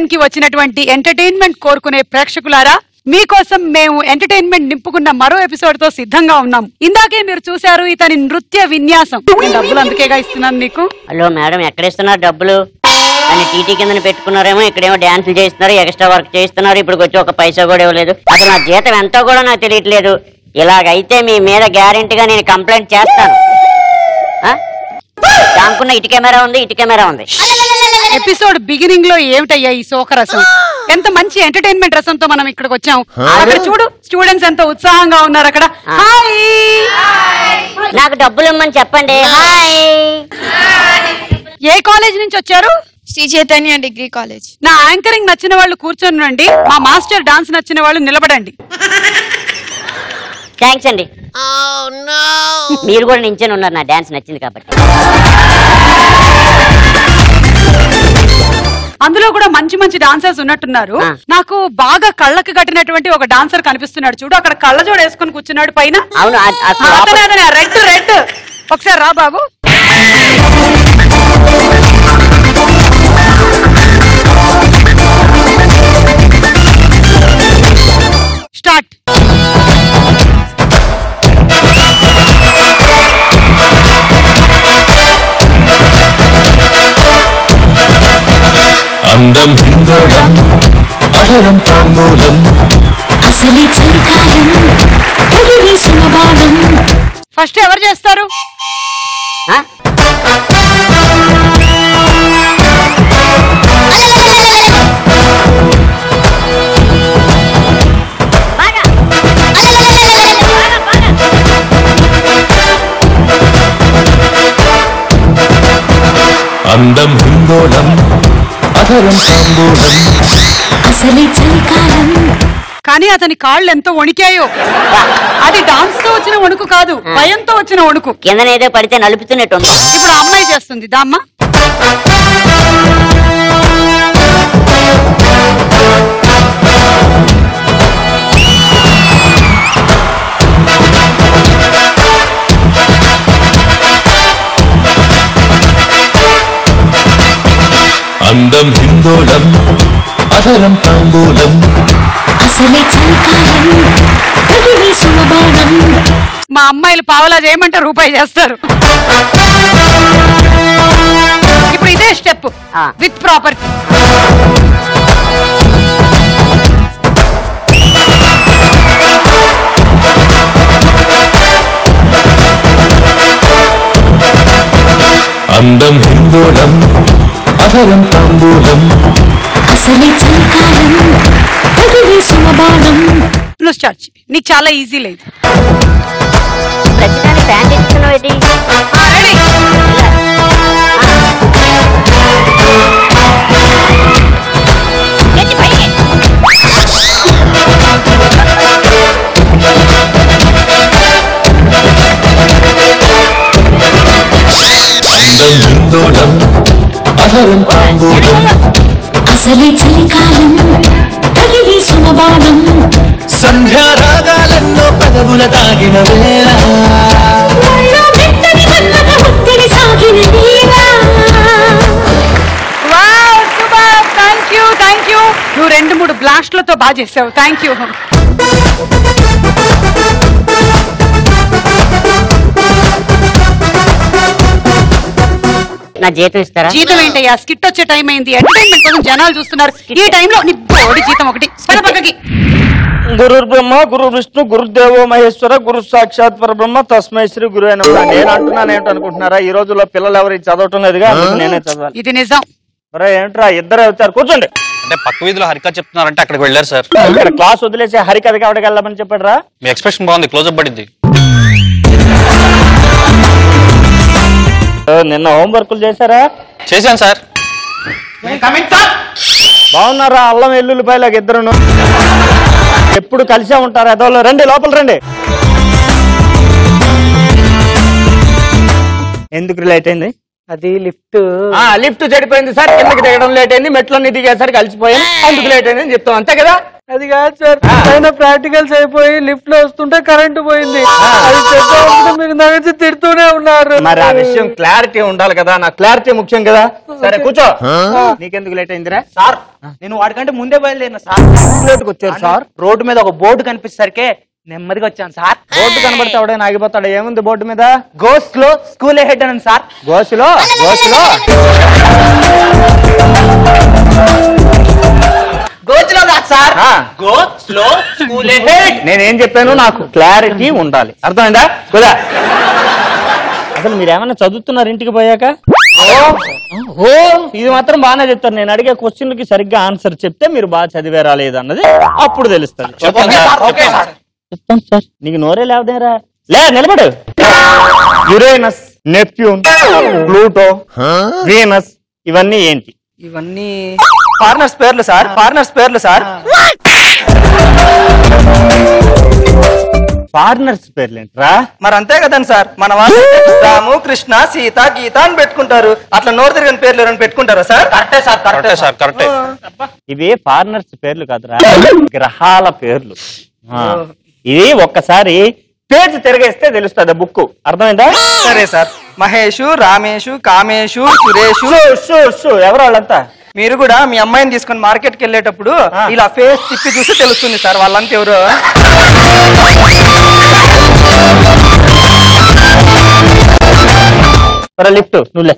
జంక్షన్కి వచ్చినటువంటి ఎంటర్టైన్మెంట్ కోరుకునే ప్రేక్షకులారా మీకోసం మేము ఎంటర్టైన్మెంట్ నింపుకున్న మరో ఎపిసోడ్తో సిద్ధంగా ఉన్నాం. ఇందాకే మీరు చూశారు ఇతని నృత్య విన్యాసం. డబ్బులు అందుకేగా ఇస్తున్నాను మీకు. హలో మేడం ఎక్కడ ఇస్తున్నారు డబ్బులు? అని టీటీ కింద పెట్టుకున్నారేమో ఇక్కడేమో డాన్సులు చేస్తున్నారు ఎక్స్ట్రా వర్క్ చేస్తున్నారు ఇప్పుడు వచ్చి ఒక పైసా కూడా ఇవ్వలేదు. అసలు నా జీతం ఎంతో కూడా నాకు తెలియట్లేదు. ఇలాగైతే మీ మీద గ్యారెంటీగా నేను కంప్లైంట్ చేస్తాను. దానికున్న ఇటు కెమెరా ఉంది ఇటు కెమెరా ఉంది. ఎపిసోడ్ బిగినింగ్లో ఏమిటయ్యా ఈ శోక రసం? ఎంత మంచి ఎంటర్టైన్మెంట్ రసంతో మనం ఇక్కడికి వచ్చాం. అక్కడ చూడు స్టూడెంట్స్ ఎంత ఉత్సాహంగా ఉన్నారు అక్కడ. హాయ్ నాకు డబ్బులు ఇమ్మని చెప్పండి. హాయ్ ఏ కాలేజ్ నుంచి వచ్చారు? Shri Chaitanya degree college. నా యాంకరింగ్ నచ్చిన వాళ్ళు కూర్చొని రండి. మా మాస్టర్ డాన్స్ నచ్చిన వాళ్ళు నిలబడండి. థ్యాంక్స్ అండి. మీరు కూడా నించొని ఉన్నారు. నా డాన్స్ నచ్చింది కాబట్టి. అందులో కూడా మంచి మంచి డాన్సర్స్ ఉన్నట్టున్నారు. నాకు బాగా కళ్ళకి కట్టినటువంటి ఒక డాన్సర్ కనిపిస్తున్నాడు. చూడు అక్కడ కళ్ళజోడు వేసుకుని కూర్చున్నాడు పైన. అవును రెడ్ రెడ్ ఒకసారి రా బాబు. స్టార్ట్. అందం హిందోళం అహరం తాంబూలం అసలే చలికాలం పొడి వేసిన బాణం. ఫస్ట్ ఎవరు చేస్తారు. అందం హిందోళం తాంబూలం. అసలే చలికాలం కానీ అతని కాళ్ళు ఎంతో వణికాయో? అది డాన్స్తో వచ్చిన వణుకు కాదు భయంతో వచ్చిన వణుకు. కిందనేదో పడితే నలుపుతున్నట్టుంది. ఇప్పుడు ఆ అమ్మాయి చేస్తుంది దామ్మ. అందం హిందోళం అహరం తాంబూలం. అసలే మా అమ్మాయిలు పావలా చేయమంటే రూపాయి చేస్తారు. ఇప్పుడు ఇదే స్టెప్. విత్ ప్రాపర్టీ అందం హిందోళం అహరం తాంబూలం. నువ్వు స్టార్ట్. నీకు చాలా ఈజీ లేదు. ఇస్తున్నావు ఏంటి. అందం అహరం తాంబూలం అసలే చలికాలం పొడి వేసిన బాణం సంధ్యారాగాలెన్నో పెదవుల తాగిన వేళ. నువ్వు రెండు మూడు బ్లాస్ట్లతో బాగా చేసావు. థ్యాంక్ యూ నా జీతం ఇస్తారా? జీతం ఏంటయ్యా? స్కిట్ వచ్చే టైం అయింది. ఎంటర్టైన్మెంట్ కోసం జనాలు చూస్తున్నారు. ఈ టైంలో నీ బోడి జీతం ఒకటి. పద పక్కకి. గురుర్ బ్రహ్మ గురు విష్ణు గురుదేవో మహేశ్వర గురు సాక్షాత్ పరబ్రహ్మ తస్మై శ్రీ గురు అయిన నేను అంటున్నాను ఏంటి అనుకుంటున్నారా ఈ రోజుల్లో పిల్లలు ఎవరు చదవటం లేదుగా? నేనే చదవాలి. ఇది నిజం. ఏంట్రా? ఇద్దరే వచ్చారు కూర్చోండి. అంటే పక్క వీధిలో హరిక చెప్తున్నారంటే అక్కడికి వెళ్ళారు సార్. క్లాస్ వదిలేసి హరికథకి ఎవరికి వెళ్ళమని చెప్పాడురా? మీ ఎక్స్ప్రెషన్ బాగుంది. క్లోజప్ పడింది. నిన్న హోంవర్క్లు చేశారా? చేశాను సార్. బాగున్నారా? అల్లం ఎల్లుల్లిపాయలకు ఇద్దరును. ఎప్పుడు కలిసే ఉంటారు? ఎదవలో రండి లోపల రండి. ఎందుకు లేట్ అయింది? అది లిఫ్ట్. ఆ లిఫ్ట్ చెడిపోయింది సార్. కిందకి దిగడం లేట్ అయింది. మెట్లన్నీ దిగేసరికి కలిసిపోయాను అందుకు లేట్ అయింది అని చెప్తాం. అంతే కదా? అది కాదు సార్. పైన ప్రాక్టికల్స్ అయిపోయి లిఫ్ట్లో వస్తుంటే కరెంటు పోయింది. అది చెప్పాలంటే మీరు తిడుతూనే ఉన్నారు. మరి ఆ విషయం క్లారిటీ ఉండాలి కదా. నా క్లారిటీ ముఖ్యం కదా. సరే కూర్చో. నీకెందుకు లేట్ అయిందిరా? సార్ నేను వాడికంటే ముందే బయలుదేరిన సార్? లేట్కి వచ్చారు సార్. రోడ్డు మీద ఒక బోర్డు కనిపించేసరికి నెమ్మదిగా వచ్చాను సార్. బోర్డు కనబడితే ఎవడైనా ఆగిపోతాడు? ఏముంది బోర్డు మీద? గోస్ట్లో స్కూల్ హెడ్ అని సార్. గోచులో కాదు సార్. ఆ. గోస్ట్లో స్కూల్ హెడ్. నేనేం చెప్పాను? నాకు క్లారిటీ ఉండాలి. అర్థమైందా? కుదా అసలు మీరు ఏమైనా చదువుతున్నారు ఇంటికి పోయాక? ఓ. ఇది మాత్రం బాగానే చెప్తారు. నేను అడిగే క్వశ్చన్లకి సరిగ్గా ఆన్సర్ చెప్తే మీరు బాగా చదివారా లేదన్నది అప్పుడు తెలుస్తుంది. సార్. Okay sir. చెప్తాను సార్ నీకు నోరే లేవదేరా? లే నిలబడు. యురేనస్ నెప్ట్యూన్ ప్లూటో వీనస్ ఇవన్నీ ఏంటి? ఇవన్నీ ఫారినర్స్ పేర్లు సార్ ఫారినర్స్ పేర్లు సార్. ఫారినర్స్ పేర్లేంట్రా? మరి అంతే కదండి సార్. మన వాళ్ళు రాము కృష్ణ సీత గీత అని పెట్టుకుంటారు. అట్లా నోరు తిరిగిన పేర్లు ఎవరైనా పెట్టుకుంటారా సార్? కరెక్టే సార్ కరెక్టే సార్ కరెక్టే. ఇవి ఫారినర్స్ పేర్లు కాదురా. గ్రహాల పేర్లు. ఆ, ఇది ఒక్కసారి పేజ్ తిరగేస్తే తెలుస్తుంది బుక్. అర్థమైందా? సరే సార్. మహేషు రామేషు కామేషు సురేషు. ఎవరు వాళ్ళంతా? మీరు కూడా మీ అమ్మాయిని తీసుకొని మార్కెట్కి వెళ్ళేటప్పుడు. ఇలా ఫేస్ తిప్పి చూసి తెలుస్తుంది సార్ వాళ్ళంతా ఎవరు. లిఫ్ట్ నువ్వులే.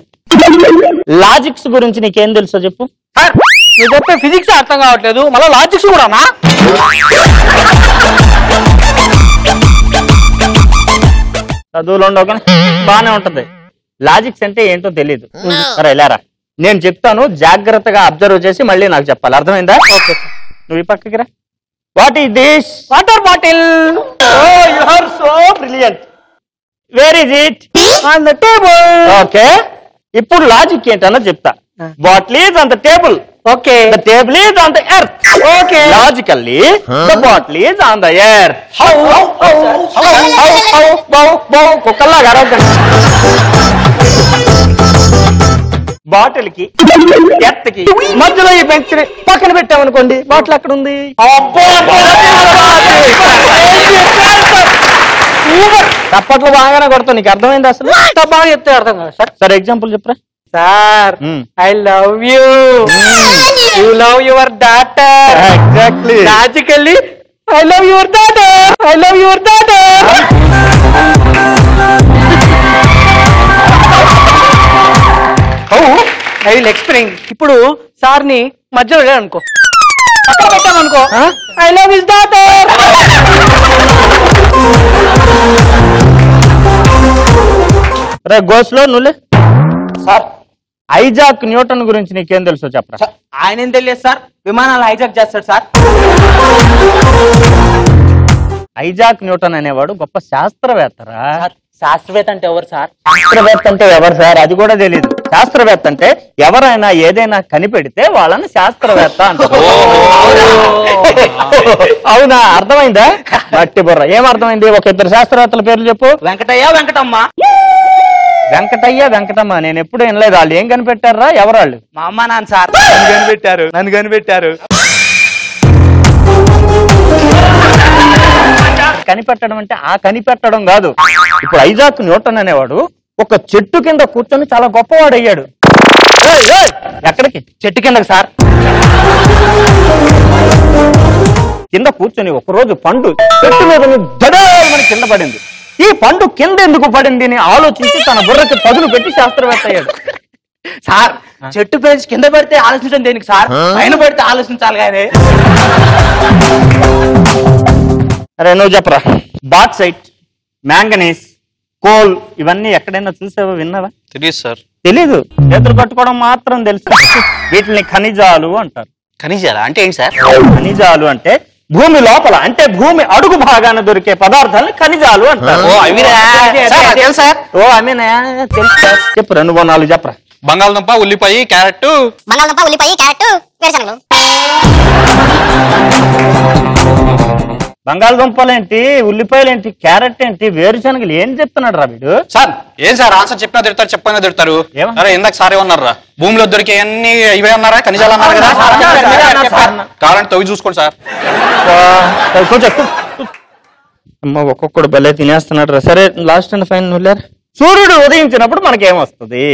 లాజిక్స్ గురించి నీకేం తెలుసో చెప్పు. సార్ నువ్వు చెప్పే ఫిజిక్స్ అర్థం కావట్లేదు. మళ్ళీ లాజిక్స్ కూడానా? చదువులో ఉండవు బానే ఉంటది. లాజిక్స్ అంటే ఏంటో తెలియదు సరే లేరా నేను చెప్తాను జాగ్రత్తగా అబ్జర్వ్ చేసి మళ్ళీ నాకు చెప్పాలి. అర్థమైందా? ఓకే నువ్వు ఈ పక్కకి రా. What is this water bottle oh you are so brilliant where is it on the table okay ఇప్పుడు లాజిక్ ఏంటన్నది చెప్తా. Bottle is on the table okay the table is on the earth okay logically the bottle is on the air how how how how how bow bow కుక్కల్లాగా బాటిల్కి ఎర్త్కి మధ్యలో ఈ bench పక్కన పెట్టామనుకోండి bottle అక్కడ ఉంది. తప్పట్లు బాగానే కొడతావు నీకు అర్థమైంది అసలు బాగా చెప్తే అర్థం కాదు సార్ సరే ఎగ్జాంపుల్ చెప్పరా sir I love you you love your daughter exactly logically I love your daughter I love your daughter I will explain ఇప్పుడు సార్ని మధ్యలో లేడు అనుకో అనుకో ఐ లవ్ హిస్ డాటర్ రే గోస్లో నువ్వులే సార్ ఐజాక్ న్యూటన్ గురించి నీకేం తెలుసో చెప్పరా? ఆయన ఏం తెలియదు సార్? విమానాలు హైజాక్ చేస్తాడు సార్. ఐజాక్ న్యూటన్ అనేవాడు గొప్ప శాస్త్రవేత్తరా? శాస్త్రవేత్త అంటే ఎవరు సార్? శాస్త్రవేత్త అంటే ఎవరు సార్? అది కూడా తెలియదు శాస్త్రవేత్త అంటే ఎవరైనా ఏదైనా కనిపెడితే వాళ్ళని శాస్త్రవేత్త అంటారు. అవునా? అర్థమైందా? మట్టి బుర్ర. ఏం అర్థమైంది? ఒక ఇద్దరు శాస్త్రవేత్తల పేర్లు చెప్పు. వెంకటయ్య వెంకటమ్మ. వెంకటయ్య వెంకటమ్మ నేను ఎప్పుడు వినలేదు. వాళ్ళు ఏం కనిపెట్టారా ఎవరు వాళ్ళు మా అమ్మ నాన్న సార్. నన్ను కనిపెట్టారు. నన్ను కనిపెట్టారు. కనిపెట్టడం అంటే ఆ కనిపెట్టడం కాదు. ఇప్పుడు ఐజాక్ న్యూటన్ అనేవాడు ఒక చెట్టు కింద కూర్చొని చాలా గొప్పవాడు అయ్యాడు ఎక్కడికి? చెట్టు కిందకి సార్. కింద కూర్చొని ఒక రోజు పండు చెట్టు మీద దడేమని కింద పడింది. ఈ పండు కింద ఎందుకు పడింది అని ఆలోచించి తన బుర్రకి పదును పెట్టి శాస్త్రవేత్త అయ్యాడు. సార్ చెట్టు పేరు కింద పెడితే ఆలోచించడం దేనికి సార్? పైన పెడితే ఆలోచించాలి కానీ. అరే నువ్వు చెప్పరా? బాక్సైట్ మ్యాంగనీస్ కోల్ ఇవన్నీ ఎక్కడైనా చూసావా విన్నావా? తెలియదు సార్. తెలీదు. చేతులు కట్టుకోవడం మాత్రం తెలుసు. వీటిని ఖనిజాలు అంటారు. కనీసారా అంటే ఏంటి సార్? ఖనిజాలు అంటే భూమి లోపల అంటే భూమి అడుగు భాగాన దొరికే పదార్థాలను ఖనిజాలు అంటారు ఓ, అవిరా? సార్, నాకు తెలుసా? ఓ అమీనా తెలుసు సార్. చెప్పు రెండు మూడు నాలుగు చెప్పరా బంగాళదుంప ఉల్లిపాయ క్యారెట్ బంగాళదుంప ఉల్లిపాయ క్యారెట్ వేరుశనగలు బంగాళదుంపలేంటి ఉల్లిపాయలేంటి క్యారెట్ ఏంటి వేరుశనగలు ఏం చెప్తున్నాడు రా వీడు? సార్ ఏం సార్ ఆన్సర్ చెప్పినా తిడతారు చెప్పినా తిడతారు. ఏమన్నా? అరే ఇందాక సారే ఉన్నారా భూమిలో దొరికే అన్ని ఇవే ఉన్నారా? ఖనిజాలు అన్నారు కదా? కావాలంటే తవ్వి చూసుకోండి సార్. కొంచెం. అమ్మ ఒక్కొక్కడు భలే తినేస్తున్నాడు రా. సరే లాస్ట్ అండ్ ఫైన్ నువ్వులేరు సూర్యుడు ఉదయించినప్పుడు మనకేమొస్తుంది?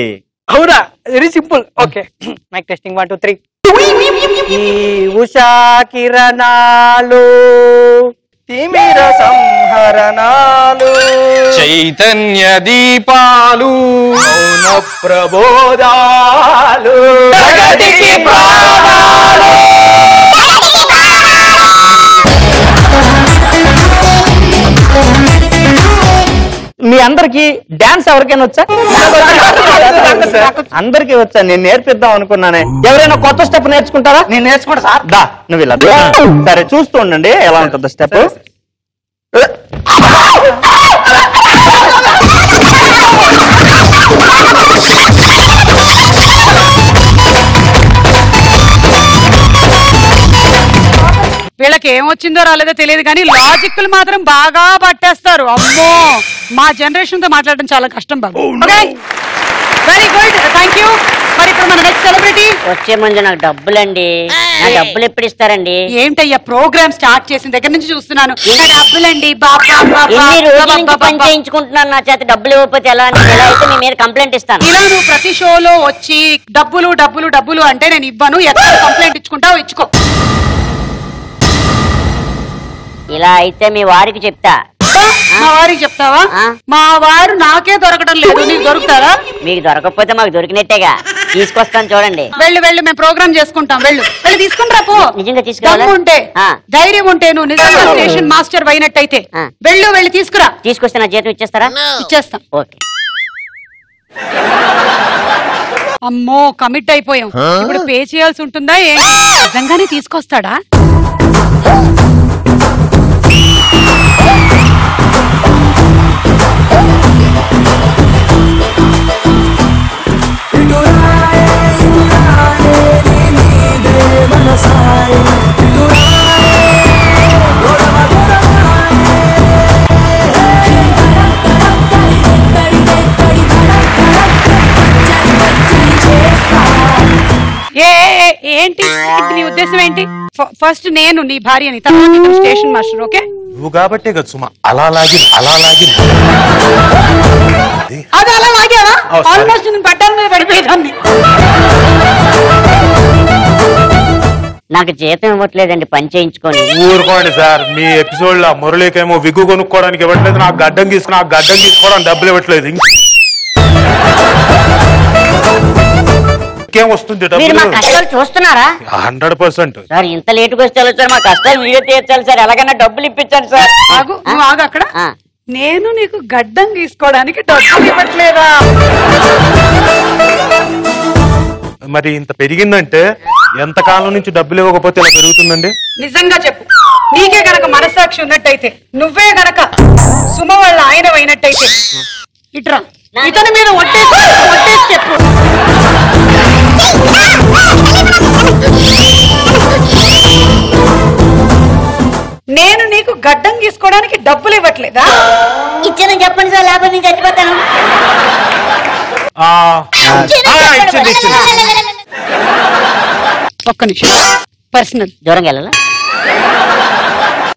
అవునా? Very simple okay mike testing one two three ఈ ఉషా కిరణాలు తిమిర సంహరణాలు. చైతన్య దీపాలు మౌన ప్రబోధాలు జగతికి ప్రాణాలు మీ అందరికి డాన్స్ ఎవరికైనా వచ్చా? అందరికి వచ్చా? నేను నేర్పిద్దాం అనుకున్నానే. ఎవరైనా కొత్త స్టెప్ నేర్చుకుంటారా? నేను నేర్చుకుంటా సార్. దా నువ్వు ఇలా. సరే చూస్తూ ఉండండి. ఎలా ఉంటుంది స్టెప్. వీళ్ళకి ఏం వచ్చిందో రాలేదో తెలియదు కానీ లాజిక్లు మాత్రం బాగా పట్టేస్తారు. అమ్మో! మా జనరేషన్తో మాట్లాడడం చాలా కష్టం బాబు. Okay very good thank you మరి ఇప్పుడు మన నెక్స్ట్ సెలబ్రిటీ వచ్చే ముందు నాకు డబ్బులండి. నా డబ్బులు ఎప్పుడు ఇస్తారండి ఏంటయ్యా ప్రోగ్రామ్ స్టార్ట్ చేసిన దగ్గర నుంచి చూస్తున్నాను. నా డబ్బులండి. బాబా బాబా, ఎన్ని రోజుల బాబా, నుంచి బాబా, పని చేయించుకుంటున్నాను నా చేత డబ్బులు ఇవ్వకపోతే ఎలా అని ఎలా అయితే మీ మీద కంప్లైంట్ ఇస్తాను. ఇలా నువ్వు ప్రతి షోలో వచ్చి డబ్బులు డబ్బులు డబ్బులు అంటే నేను ఇవ్వను. ఎక్కడ కంప్లైంట్ ఇచ్చుకుంటావు ఇచ్చుకో. ఇలా అయితే మీ వారికి చెప్తా. మా వారికి చెప్తావా? ఆ. మా వారు నాకే దొరకడం లేదు. నీకు దొరుకుతారా మీకు దొరకకపోతే మాకు దొరికినట్టేగా. తీసుకొస్తాను చూడండి. వెళ్ళు వెళ్ళు మేము ప్రోగ్రామ్ చేసుకుంటాం. వెళ్ళు. వెళ్ళి తీసుకుని రా పో నిజంగా తీసుకురావాలా? దమ్ము ఉంటే ఆ. ధైర్యం ఉంటే నువ్వు నిజంగా స్టేషన్ మాస్టర్ అయినట్టయితే. ఆ. వెళ్ళు వెళ్ళి తీసుకురా. తీసుకొస్తే నా జీతం ఇచ్చేస్తారా? ఇచ్చేస్తాం. ఓకే. అమ్మో కమిట్ అయిపోయాం ఇప్పుడు పే చేయాల్సి ఉంటుందా ఏంటి? నిజంగానే తీసుకొస్తాడా? ఏంటి? ఏంటి నీ ఉద్దేశం ఏంటి? ఫస్ట్ నేను నీ భార్యని తర్వాత స్టేషన్ మాస్టర్ ఓకే? నువ్వు కాబట్టే కదా సుమ అలా లాగి అలా లాగి. అది. అలా లాగావా. ఆల్మోస్ట్ నేను మీద పడిపోయేదాన్ని. నాకు జీతం ఇవ్వట్లేదండి పని చేయించుకొని ఊరుకోండి సార్ మీ ఎపిసోడ్లో మురళికేమో విగ్గు కొనుక్కోవడానికి ఇవ్వట్లేదు నాకు గడ్డం తీసుకుని నాకు గడ్డం తీసుకోవడానికి డబ్బులు ఇవ్వట్లేదు. ఇంకేం వస్తుంది మీరు మా డబ్బులు కష్టాలు చూస్తున్నారా? Hundred percent. సార్ ఇంత లేటుగా వస్తే ఎలా సార్ మా కష్టాలు వీడియో తీర్చాలి సార్. ఎలాగైనా డబ్బులు ఇప్పించండి సార్. ఆగు నువ్వు ఆగు అక్కడ. నేను నీకు గడ్డం తీసుకోవడానికి డబ్బులు ఇవ్వట్లేదా? మరి ఇంత పెరిగిందంటే ఎంత కాలం నుంచి డబ్బులు ఇవ్వకపోతే ఇలా పెరుగుతుందండి నిజంగా చెప్పు. నీకే గనక మనస్సాక్షి ఉన్నట్టయితే నువ్వే గనక సుమ వాళ్ళ ఆయన అయినట్టయితే ఇట్రా. ఇతని మీద ఒట్టేసి ఒట్టేసి చెప్పు. నేను నీకు గడ్డం తీసుకోవడానికి డబ్బులు ఇవ్వట్లేదా? ఇచ్చానని చెప్పండి సార్ లేకపోతే నేను చచ్చిపోతాను. ఇచ్చింది ఇచ్చింది ఒక్క నిమిషం. పర్సనల్. దూరంగా వెళ్ళాలా?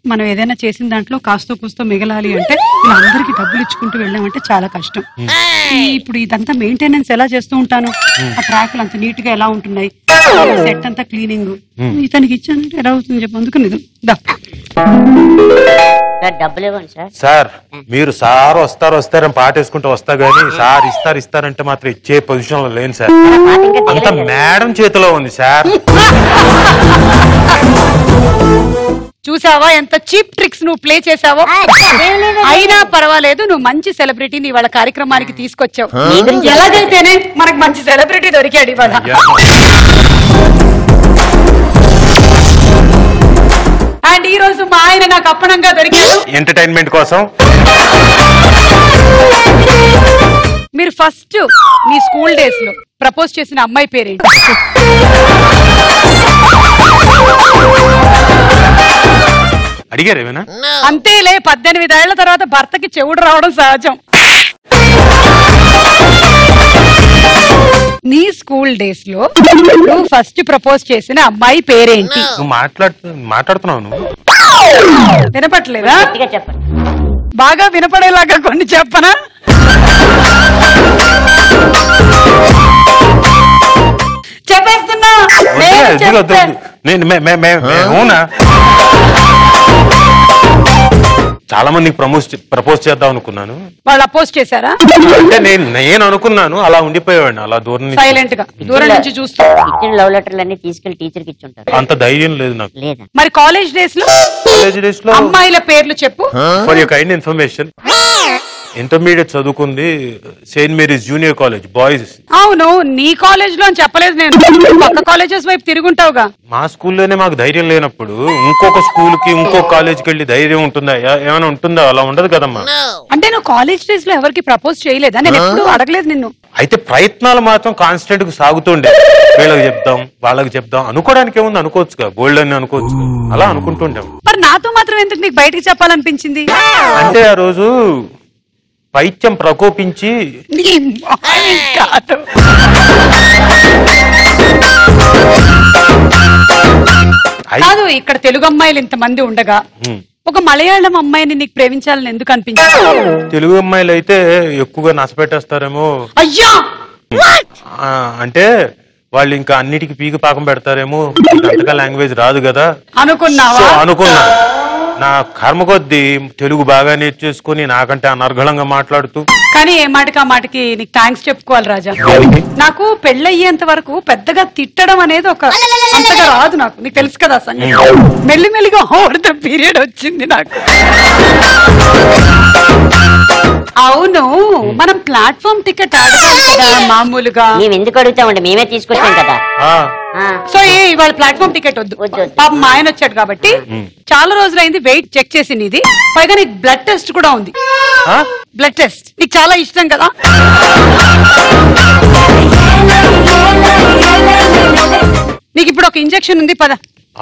మనం ఏదైనా చేసిన దాంట్లో కాస్తో కూస్తో మిగలాలి అంటే ఇలా అందరికి డబ్బులు ఇచ్చుకుంటూ వెళ్ళామంటే చాలా కష్టం. ఈ ఇప్పుడు ఇదంతా మెయింటెనెన్స్ ఎలా చేస్తూ ఉంటాను? ఆ ట్రాక్లు అంత నీట్గా ఎలా ఉంటున్నాయి? సెట్ అంతా క్లీనింగ్. ఇతనికి ఇచ్చానంటే ఎలా అవుతుంది చెప్పు అందుకు నిజం దా. సార్ డబ్బులు ఇవ్వండి సార్. సార్ మీరు సార్ వస్తారు వస్తారని పాటేసుకుంటూ వస్తా గానీ సార్ ఇస్తారు ఇస్తారంటే మాత్రం ఇచ్చే పొజిషన్లో లేను సార్. మాట ఇంకా అంత. మేడం చేతిలో ఉంది సార్. చూసావా ఎంత చీప్ ట్రిక్స్ నువ్వు ప్లే చేసావో. అయినా పర్వాలేదు నువ్వు మంచి సెలబ్రిటీని ఇవాళ కార్యక్రమానికి తీసుకొచ్చావు. ఎలాగైతేనే మనకు మంచి సెలబ్రిటీ దొరికాడు ఇవాళ. అండ్ ఈ రోజు మా ఆయన నాకు అప్పనంగా దొరికాడు. ఎంటర్టైన్మెంట్ కోసం? మీరు ఫస్ట్ మీ స్కూల్ డేస్లో ప్రపోజ్ చేసిన అమ్మాయి పేరేంటి? అడిగారు ఏమైనా? అంతేలే పద్దెనిమిది ఏళ్ళ తర్వాత భర్తకి చెవుడు రావడం సహజం. నీ స్కూల్ డేస్లో నువ్వు ఫస్ట్ ప్రపోజ్ చేసిన అమ్మాయి పేరేంటి? నువ్వు మాట్లాడు మాట్లాడుతున్నావు నువ్వు. వినపట్లేదా బాగా వినపడేలాగా కొన్ని చెప్పనా? చెప్పేస్తున్నా. నేను వద్దు, వద్దు. నేను మే- మే- మే- మే- అవునా? చాలా మందికి ప్రమోజ్ ప్రపోజ్ చేద్దాం అనుకున్నాను. వాళ్ళు అపోజ్ చేశారా? అంటే నేను నేను అనుకున్నాను అలా ఉండిపోయేవాడిని అలా దూరం నుంచి. సైలెంట్గా. దూరం నుంచి చూస్తూ. ఇచ్చిన లవ్ లెటర్లు అన్ని తీసుకెళ్ళి టీచర్కి ఇచ్చి ఉంటారు అంత ధైర్యం లేదు నాకు. లేదా? మరి కాలేజ్ డేస్లో కాలేజ్ డేస్లో అమ్మాయిల పేర్లు చెప్పు. For you kind information intermediate చదువుకుంది Saint Mary's junior college boys. అవును నీ కాలేజ్లో అని చెప్పలేదు నేను. పక్క కాలేజెస్ వైపు తిరుగుంటావుగా. మా స్కూల్లోనే మాకు ధైర్యం లేనప్పుడు ఇంకొక స్కూల్కి ఇంకో కాలేజ్కి వెళ్ళి ధైర్యం ఉంటుందా? ఏమైనా ఉంటుందా? అలా ఉండదు కదమ్మా. అంటే నువ్వు కాలేజ్ డేస్లో ఎవరికి ప్రపోజ్ చేయలేదా? నేను ఎప్పుడు అడగలేదు నిన్ను. అయితే ప్రయత్నాలు మాత్రం కాన్స్టెంట్గా సాగుతుండే. వీళ్ళకి చెప్దాం వాళ్ళకి చెప్దాం. అనుకోవడానికి ఏముంది? అనుకోవచ్చుగా. గోల్డ్ అని అనుకోవచ్చు. అలా అనుకుంటుంటాం. మరి నాతో మాత్రం ఎందుకు నీకు బయటికి చెప్పాలనిపించింది? అంటే ఆ రోజు పైత్యం ప్రకోపించి కాదు. ఇక్కడ తెలుగు అమ్మాయిలు ఇంతమంది ఉండగా. ఒక మలయాళం అమ్మాయిని నీకు ప్రేమించాలని ఎందుకు అనిపించింది? తెలుగు అమ్మాయిలు అయితే ఎక్కువగా నష్టపెట్టేస్తారేమో అయ్యా! ఆ, అంటే వాళ్ళు ఇంకా అన్నిటికీ పీక పాకం పెడతారేమో. అంతగా లాంగ్వేజ్ రాదు కదా. అనుకున్నావా? సో అనుకున్నా. నా కర్మ కొద్దీ తెలుగు బాగా నేర్చేసుకుని నాకంటే అనర్గళంగా మాట్లాడుతూ. కానీ ఏ మాటకి ఆ మాటకి నీకు థ్యాంక్స్ చెప్పుకోవాలి రాజా? నాకు పెళ్ళయ్యేంత వరకు పెద్దగా తిట్టడం అనేది ఒక అంతగా రాదు నాకు. నీకు తెలుసు కదా సంగతి. మెల్లిమెల్లిగా ఓవర్ ద పీరియడ్ వచ్చింది నాకు. అవును. మనం ప్లాట్ఫామ్ టికెట్ ఆడతాం కదా మామూలుగా. మేము ఎందుకు అడుగుతామండి? మేమే తీసుకొచ్చాం కదా. సో ఏ ఇవాళ ప్లాట్ఫామ్ టికెట్ వద్దు. పాపం మా ఆయన వచ్చాడు కాబట్టి చాలా రోజులైంది వెయిట్ చెక్ చేసింది ఇది పైగా నీకు బ్లడ్ టెస్ట్ కూడా ఉంది. ఆ? Blood test. నీకు చాలా ఇష్టం కదా. నీకు ఇప్పుడు ఒక ఇంజెక్షన్ ఉంది పద.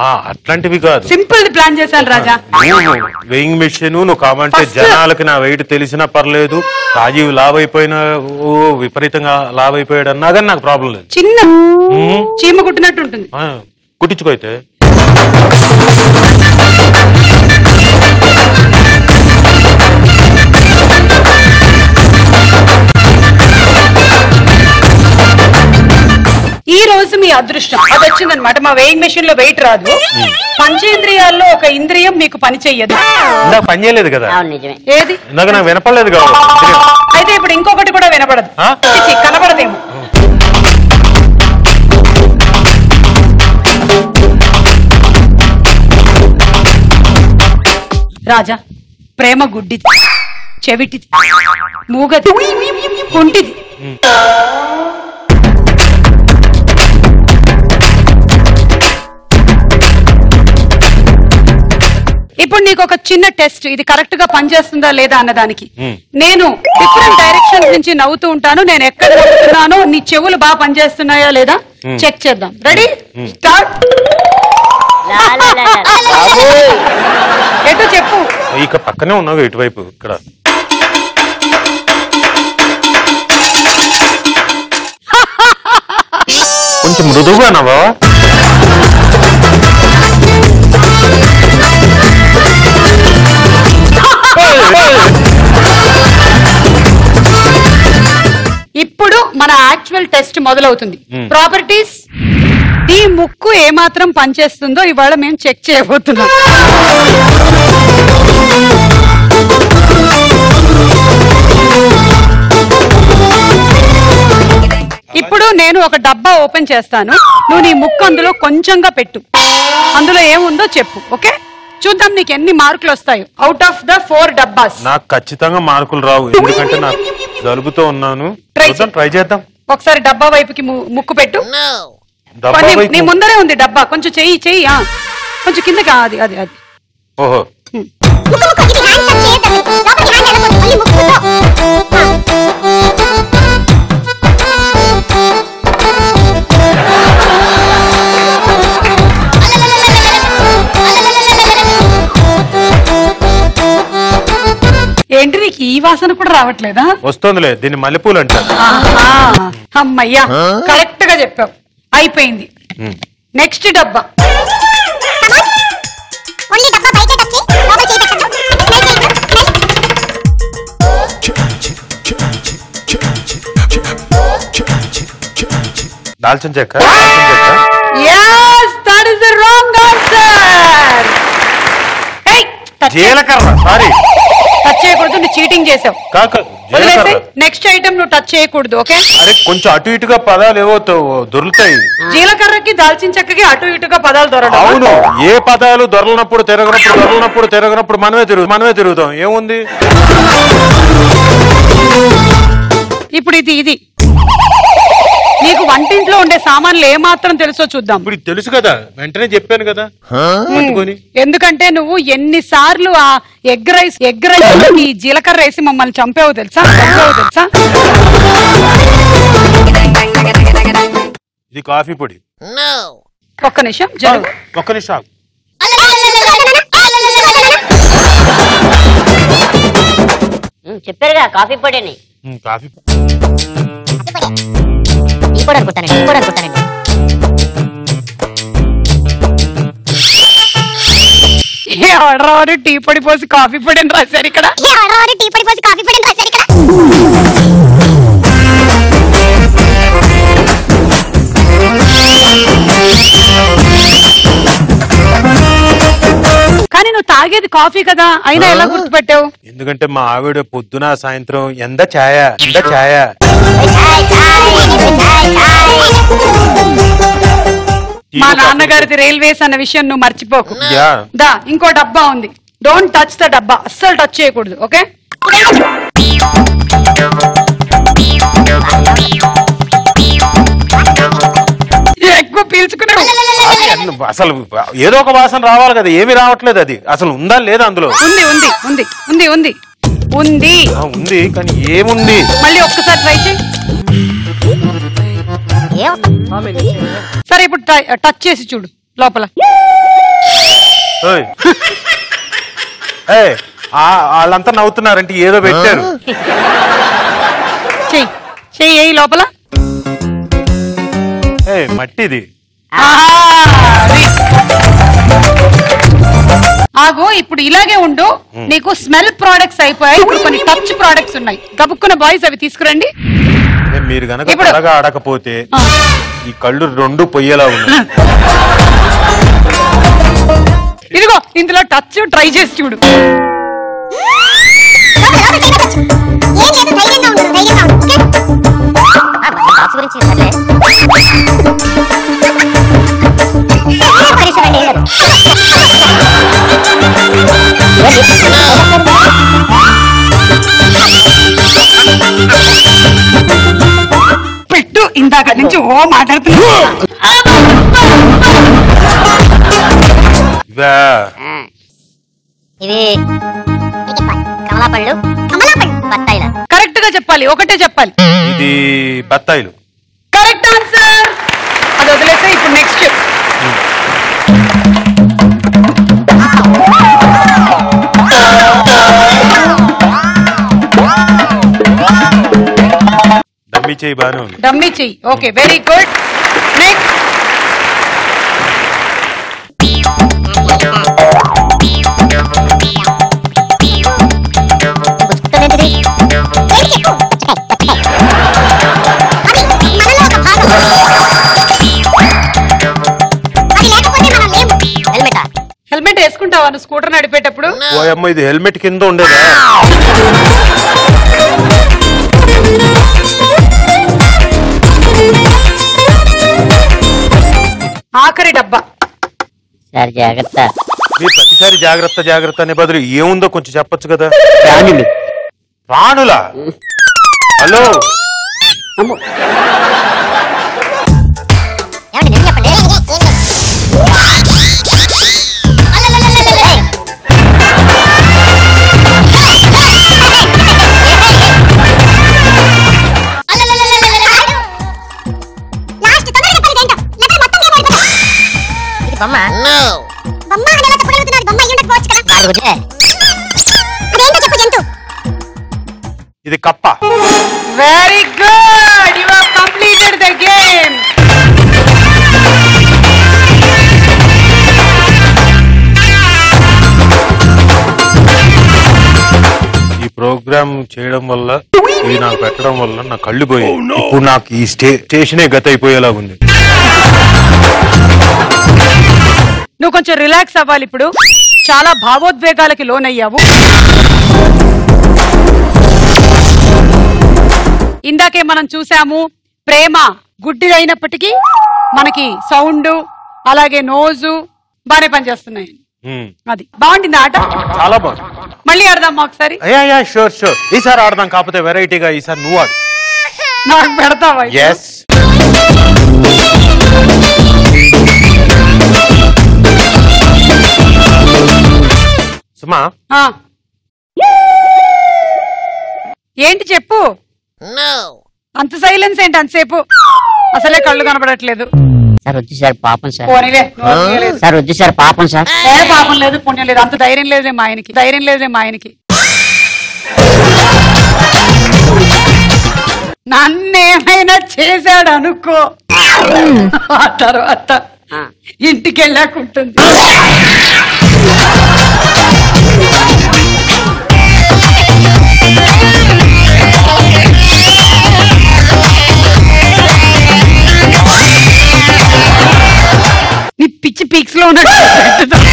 ఆ, అట్లాంటివి కాదు. సింపుల్ ప్లాన్ చేశాను రాజా. వెయింగ్ మిషన్ నువ్వు కావంటే First- జనాలకి నా వెయిట్ తెలిసినా పర్లేదు. రాజీవ్ లావ్ అయిపోయినా ఓ విపరీతంగా లావ్ అయిపోయాడు అన్నా కానీ నాకు ప్రాబ్లం లేదు. చిన్న. చీమ కుట్టినట్టు ఉంటుంది. ఆ, కుట్టించుకో అయితే. అదృష్టం. అది వచ్చిందనమాట మా వెయింగ్ మెషిన్లో వెయిట్ రాదు. పంచేంద్రియాల్లో ఒక ఇంద్రియం మీకు పని చెయ్యదు. ఇందాక పని చేయలేదు కదా? అవును నిజమే. ఏది? ఇందాక నాకు వినపడలేదు కదా అయితే ఇప్పుడు ఇంకొకటి కూడా వినపడదు. ఆ? చిచి, కనపడదేమో. రాజా ప్రేమ గుడ్డిది చెవిటిది మూగది కుంటిది ఇప్పుడు నీకు ఒక చిన్న టెస్ట్. ఇది కరెక్ట్గా పనిచేస్తుందా లేదా అన్నదానికి. నేను డిఫరెంట్ డైరెక్షన్ నుంచి నవ్వుతూ ఉంటాను. నేను ఎక్కడ నవ్వుతున్నానో నీ చెవులు బాగా పనిచేస్తున్నాయా లేదా. చెక్ చేద్దాం. రెడీ స్టార్ట్ లా, లా, లా, లా. ఎటు చెప్పు. ఇక పక్కనే ఉన్నావు ఇటువైపు ఇక్కడ. కొంచెం మృదువుగా నవ్వా మన యాక్చువల్ టెస్ట్ మొదలవుతుంది. Hmm. ప్రాపర్టీస్ ఈ ముక్కు ఏమాత్రం పనిచేస్తుందో ఇవాళ మేము చెక్ చేయబోతున్నాం. ఇప్పుడు నేను ఒక డబ్బా ఓపెన్ చేస్తాను. నువ్వు నీ ముక్కు అందులో కొంచెంగా పెట్టు. అందులో ఏముందో చెప్పు ఓకే? చూద్దాం నీకు ఎన్ని మార్కులు వస్తాయో. అవుట్ ఆఫ్ ద ఫోర్ డబ్బాస్. నాకు ఖచ్చితంగా మార్కులు రావు ఎందుకంటే నాకు జలుబుతో ఉన్నాను. Try చూద్దాం ట్రై చేద్దాం. ఒకసారి డబ్బా వైపుకి ము- ముక్కు పెట్టు. డబ్బా నీ- వైపు- ముందరే ఉంది డబ్బా. కొంచెం చెయ్యి చెయ్యి ఆ. కొంచెం కిందకి ఆ, అది అది అది. ఓహో. వాసన కూడా రావట్లేదా? వస్తుందిలే దీన్ని మల్లెపూలు అంటారు. ఆహా, అమ్మయ్యా కరెక్ట్గా చెప్పావు. అయిపోయింది. ఉమ్. నెక్స్ట్ డబ్బా. దాల్చిన చెక్క దాల్చిన చెక్క. Yes that is the wrong answer. hey touch జీలకర్ర సారీ టచ్ చేయకూడదు నువ్వు చీటింగ్ చేసావు. కాక వదిలేసి. జీలకర్ర నెక్స్ట్ ఐటమ్ నువ్వు టచ్ చేయకూడదు ఓకే? అరే కొంచెం అటు ఇటుగా పదాలు ఏవో తో- దొరుకుతాయి. జీలకర్రకి దాల్చిన చెక్కకి అటు ఇటుగా పదాలు దొరకడం. అవును ఏ పదాలు దొరలనప్పుడు తిరగనప్పుడు దొరలనప్పుడు తిరగనప్పుడు మనమే తిరుగు మనమే తిరుగుతాం. ఏముంది? ఇప్పుడు ఇది ఇది. నీకు వంటింట్లో ఉండే సామాన్లు ఏ మాత్రం తెలుసో చూద్దాం. ఇప్పుడు ఇది తెలుసు కదా వెంటనే చెప్పాను కదా. పట్టుకొని. ఎందుకంటే నువ్వు ఎన్నిసార్లు ఆ ఎగ్ రైస్ ఎగ్ రైస్ ఈ జీలకర్ర వేసి మమ్మల్ని చంపావో తెలుసా? చంపావో తెలుసా? ఇది కాఫీ పొడి. ఒక్క నిమిషం జరుగు. ఒక్క నిమిషం ఆగు. చెప్పారుగా కాఫీ పొడిని. ఉమ్, కాఫీ ఈ పొడి అనుకుంటానండి ఈ పొడి అనుకుంటానండి ఎవరు టీ పొడి పోసి కాఫీ పొడి అని రాశారు ఇక్కడ. టీ పొడి పోసి కాఫీ పొడి రాశారు ఇక్కడ. నువ్వు తాగేది కాఫీ కదా? అయినా ఎలా గుర్తుపెట్టావు? ఎందుకంటే మా ఆవిడ పొద్దున సాయంత్రం ఎంత ఛాయ? ఎంత ఛాయ? మా నాన్నగారిది రైల్వేస్ అన్న విషయం నువ్వు మర్చిపోకు. యా. దా ఇంకో డబ్బా ఉంది. డోంట్ టచ్ ద డబ్బా. అస్సలు టచ్ చేయకూడదు ఓకే? ఎక్కువ పీల్చుకునే అది అన్ని- అసలు ఏదో ఒక వాసన రావాలి కదా ఏమి రావట్లేదు అది. అసలు ఉందా లేదా అందులో? ఉంది ఉంది ఉంది ఉంది ఉంది. ఉంది. ఆ, ఉంది కానీ ఏముంది? మళ్ళీ ఒక్కసారి ట్రై చేయి. సరే ఇప్పుడు ట్రై- టచ్ చేసి చూడు లోపల. ఓయ్. ఏయ్, ఆ- వాళ్ళంతా నవ్వుతున్నారంటే ఏదో పెట్టారు. చెయ్యి చెయ్యి లోపల. ఏ మట్టిది. ఆగు ఇప్పుడు ఇలాగే ఉండు నీకు స్మెల్ ప్రోడక్ట్స్ అయిపోయాయి ఇప్పుడు కొన్ని టచ్ ప్రోడక్ట్స్ ఉన్నాయి గబుక్కున్న బాయ్స్ అవి తీసుకురండి మీరు గనక త్వరగా ఆడకపోతే. ఈ కళ్ళు రెండు పొయ్యేలా ఉన్నాయి ఇదిగో ఇందులో టచ్ ట్రై చేసి చూడు గురించి లేదు పెట్టు ఇందాక నుంచి ఓ మాట్లాడుతున్నా. ఇవా ఇవి కమలాపళ్ళు కమలాపళ్ళు బత్తాయిల. కరెక్ట్గా చెప్పాలి ఒకటే చెప్పాలి. ఇది బత్తాయిలు. Correct answer. అది వదిలేసే ఇప్పుడు నెక్స్ట్ డమ్మి చేయి బాగానే ఉంది. డమ్మీ చెయ్యి ఓకే వెరీ గుడ్ నెక్స్ట్ హెల్మెటా హెల్మెట్ వేసుకుంటావా? నువ్వు స్కూటర్ నడిపేటప్పుడు? ఓ అమ్మ ఇది హెల్మెట్ కింద ఉండేదా? ఆఖరి డబ్బా. సార్ జాగ్రత్త. మీరు ప్రతిసారి జాగ్రత్త జాగ్రత్త అనే బదులు ఏముందో కొంచెం చెప్పొచ్చు కదా? ప్రాణులా హలో? బొమ్మ? బొమ్మ అని ఎలా చెప్పగలుగుతున్నాడు బొమ్మ అయ్యి ఉండకపోవచ్చు కదా? అదేంటో చెప్పు జంతు. ఇది కప్ప. Very good you have completed the game ఈ ప్రోగ్రామ్ చేయడం వల్ల ఇది నాకు పెట్టడం వల్ల నా కళ్ళు పోయాయి. ఇప్పుడు నాకు ఈ స్టే స్టేషనే గత అయిపోయేలాగుంది నువ్వు కొంచెం రిలాక్స్ అవ్వాలి ఇప్పుడు. చాలా భావోద్వేగాలకి లోనయ్యావు. ఇందాకే మనం చూసాము ప్రేమ గుడ్డిదైనప్పటికీ మనకి సౌండ్ అలాగే నోజు బాగానే పనిచేస్తున్నాయి. అది. బాగుంటుంది ఆట? చాలా బాగుంది. మళ్ళీ ఆడదామా ఒకసారి. షూర్ షూర్ ఈసారి ఆడదాం కాకపోతే వెరైటీగా ఈసారి నువ్వు ఆడు. నాకు పెడతావా? ఎస్ ఆ. ఏంటి చెప్పు? అంత సైలెన్స్ ఏంటి అంతసేపు? అసలే కళ్ళు కనబడట్లేదు. సార్ వద్దు సార్ పాపం సార్. పోనీలే, నోరు తీయలేదు. సార్ వద్దు సార్ పాపం సార్. ఏ పాపం లేదు పుణ్యం లేదు. అంత ధైర్యం లేదే మా ఆయనకి. ధైర్యం లేదే మా ఆయనకి. నన్నేమైనా చేశాడు అనుకో ఆ తర్వాత ఇంటికి వెళ్ళాక పిచ్చి పీక్స్లో ఉన్నట్టు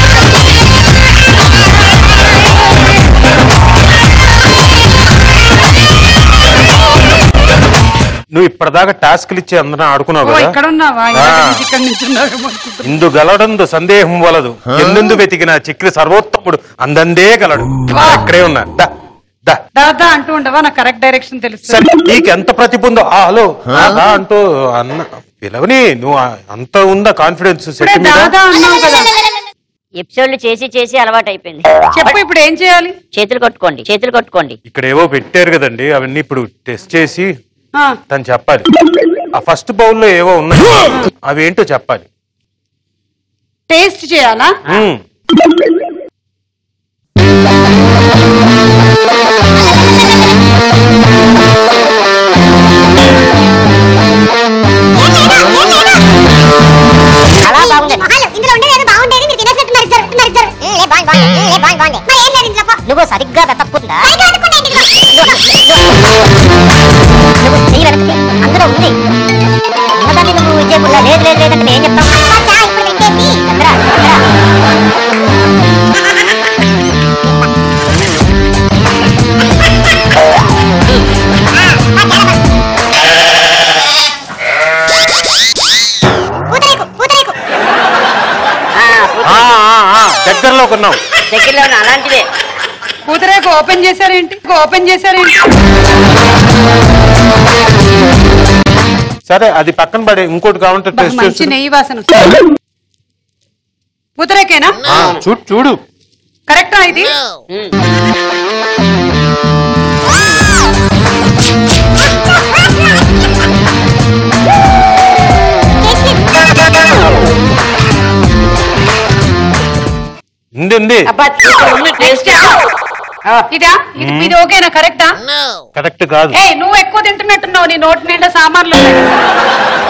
నువ్వు ఇప్పటిదాకా టాస్క్లు ఇచ్చి అందరం ఆడుకున్నావు ఓ కదా? ఇక్కడ ఉన్నావా ఆ. ఇందాక నుంచి ఇక్కడ నుంచి ఉన్నావేమో అనుకుంటున్నా. ఇందు గలడందు సందేహం వలదు. ఎందెందు వెతికిన చిక్కిలి సర్వోత్తముడు. అందందే గలడు. ఇక్కడే ఉన్నా. దా. దాదా అంటూ ఉండవా? నాకు కరెక్ట్ డైరెక్షన్ తెలుసు. సరే నీకు ఎంత ప్రతిభ ఉందో ఆ హలో. ఆ, దా అంటూ అన్న పిలవని నువ్వు ఆ- అంత ఉందా కాన్ఫిడెన్స్ ఇప్పుడే సెట్ మీద? దాదా అన్నావు కదా. ఎపిసోడ్లు చేసి చేసి అలవాటు అయిపోయింది చెప్పు ఇప్పుడు ఏం చేయాలి? చేతులు కొట్టుకోండి చేతులు కొట్టుకోండి. ఇక్కడ ఏవో పెట్టారు కదండి అవన్నీ ఇప్పుడు టెస్ట్ చేసి ఆ, తను చెప్పాలి. ఆ ఫస్ట్ బౌల్లో ఏవో ఉన్నాయి అవి ఏంటో చెప్పాలి. టేస్ట్ చేయాలా? ఉమ్. ఏ బాగుంది మరి ఏం లేదు ఇందులో పో. నువ్వు సరిగ్గా వెతక్కుందా. నువ్వు చెయ్యి వెనక్కి అందులో ఉంది. ఉన్నదాన్ని నువ్వు ఇచ్చేయకుండా లేదు లేదు లేదంటే ఏం చెప్తావు దగ్గరలో కొన్నావు. దగ్గరలో ఉన్న అలాంటిదే పూతరేకు ఓపెన్ చేశారేంటి? ఓపెన్ చేశారేంటి? సరే అది పక్కన పడే ఇంకోటి కావాలంటే టెస్ట్ మంచి చేసి నెయ్యి వాసన వస్తుంది. పూతరేకేనా చూడు చూడు. కరెక్టా ఇది? ఉంది ఉంది. ఇదా ఇది ఓకేనా కరెక్టా కరెక్ట్ కాదు. ఏ నువ్వు ఎక్కువ తింటున్నట్టున్నావు నీ నోటి నిండా సామాన్లు ఉన్నాయి.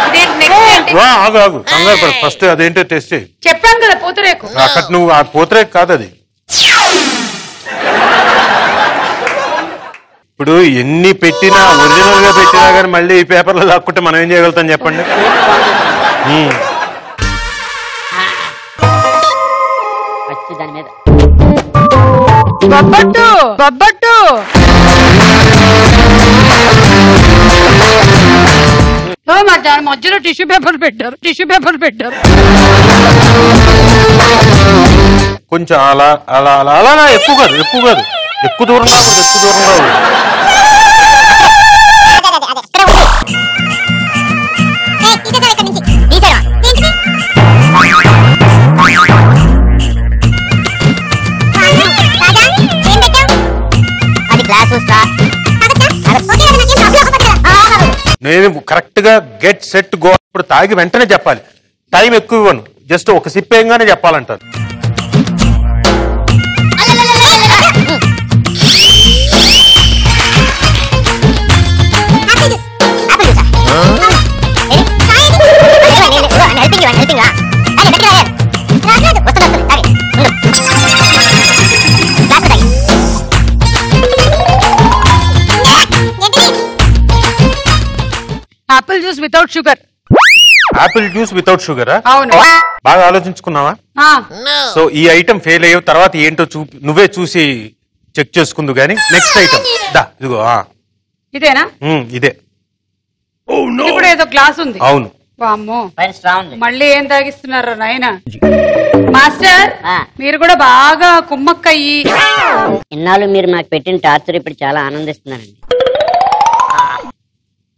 ఇదేంటి నెక్స్ట్ ఏంటి? వా, ఆగు ఆగు. కంగారు పడు ఫస్ట్ అదేంటో టెస్ట్ చేయి. చెప్పాను కదా పూతరేకు. అక్కడ నువ్వు ఆ పోతరే కాదు అది. ఇప్పుడు ఎన్ని పెట్టినా ఒరిజినల్గా పెట్టినా కానీ మళ్ళీ ఈ పేపర్లో లాక్కుంటే మనం ఏం చేయగలుగుతాం చెప్పండి? బొబ్బట్టు బొబ్బట్టు. మా దాని మధ్యలో టిష్యూ పేపర్ పెట్టారు టిష్యూ పేపర్ పెట్టారు. కొంచెం అలా అలా అలా అలా ఎక్కువ కాదు ఎక్కువ కాదు. ఎక్కువ దూరం రాకూడదు ఎక్కువ దూరం రాకూడదు నేను కరెక్ట్గా గెట్ సెట్ గో ఇప్పుడు తాగి వెంటనే చెప్పాలి. టైం ఎక్కువ ఇవ్వను. జస్ట్ ఒక సిప్పేయంగానే చెప్పాలంటారు. Without sugar apple juice without షుగరా అవును. బాగా ఆలోచించుకున్నావా? ఆ, సో ఈ ఐటమ్ ఫెయిల్ అయ్యే తర్వాత ఏంటో చూ నువ్వే చూసి చెక్ చేసుకుందు గానీ నెక్స్ట్ ఐటమ్ దా ఇదిగో ఆ, ఇదేనా? ఉమ్, ఇదే. ఇది కూడా ఏదో గ్లాస్ ఉంది. అవును. వామ్మో. పైన స్ట్రాంగ్ ఉంది మళ్ళీ ఏం తాగిస్తున్నారు నాయన? మాస్టర్ ఆ. మీరు కూడా బాగా కుమ్మక్కయ్యి. ఇన్నాళ్ళు మీరు నాకు పెట్టిన టార్చర్ ఇప్పుడు చాలా ఆనందిస్తున్నానండి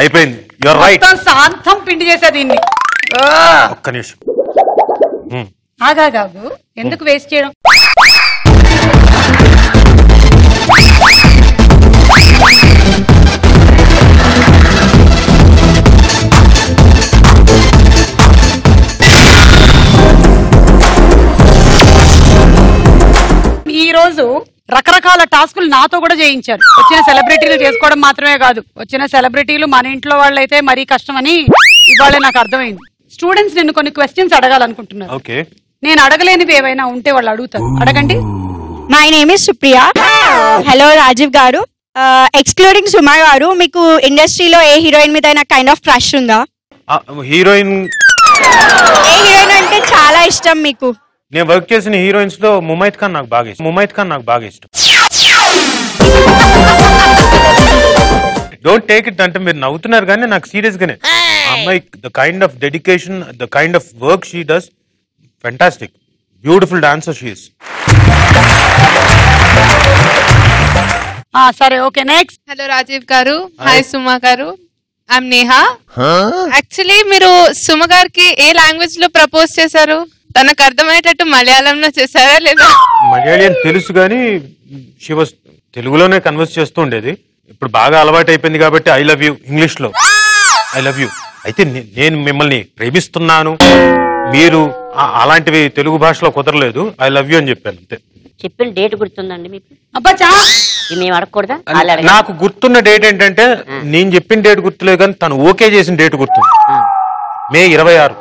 అయిపోయింది. యువర్ రైట్ మొత్తం శాంతం పిండి చేసా దీన్ని. ఆ, ఒక్క నిమిషం. ఆగాగాగు. ఎందుకు వేస్ట్ చేయడం? ఈ రోజు రకరకాల టాస్కులు నాతో కూడా చేయించారు. వచ్చిన సెలబ్రిటీలు చేసుకోవడం మాత్రమే కాదు. వచ్చిన సెలబ్రిటీలు మన ఇంట్లో వాళ్ళైతే మరీ కష్టమని ఇవాళ నాకు అర్థమైంది. స్టూడెంట్స్ నిన్ను కొన్ని క్వశ్చన్స్ అడగాలనుకుంటున్నారు. ఓకే. నేను అడగలేనివి ఏవైనా ఉంటే వాళ్ళు అడుగుతారు. అడగండి. My name is Supriya hello Rajiv గారు. ఎక్స్క్లూడింగ్ సుమా గారు మీకు ఇండస్ట్రీలో ఏ హీరోయిన్ మీద కైండ్ ఆఫ్ క్రష్ ఉందా? హీరోయిన్ ఏ హీరోయిన్ అంటే చాలా ఇష్టం మీకు. నేను వర్క్ చేసిన హీరోయిన్స్లో ముమైత్ ఖాన్ నాకు బాగా ఇష్టం. ముమైత్ ఖాన్ నాకు బాగా ఇష్టం. డోంట్ టేక్ ఇట్ అంటే మీరు నవ్వుతున్నారు కానీ నాకు సీరియస్ గానే. అమ్మాయి the kind of dedication the kind of work she does fantastic beautiful dancer she's ఆ సరే okay next hello Rajiv garu. Hi సుమా గారు. ఐఎమ్ నేహా యాక్చువల్లీ మీరు సుమ గారికి ఏ లాంగ్వేజ్లో ప్రపోజ్ చేశారు? తనకు అర్థమయ్యేటట్టు మలయాళంలో చేశారా లేదా? మలయాళం తెలుసు కానీ షీ వాస్ తెలుగులోనే కన్వర్స్ చేస్తూ ఉండేది ఇప్పుడు బాగా అలవాటు అయిపోయింది కాబట్టి ఐ లవ్ యూ ఇంగ్లీష్లో ఐ లవ్ యూ అయితే నే- నేను మిమ్మల్ని ప్రేమిస్తున్నాను. మీరు ఆ- అలాంటివి తెలుగు భాషలో కుదరలేదు. ఐ లవ్ యూ అని చెప్పాను అంతే. చెప్పిన డేట్ గుర్తుందండి మీకు? అబ్బా చా! ఇది మేము అడగకూడదా? వాళ్ళు అడగాలి. నాకు గుర్తున్న డేట్ ఏంటంటే నేను చెప్పిన డేట్ గుర్తులేదు కానీ తను ఓకే చేసిన డేట్ గుర్తుంది. మే ఇరవై ఆరు.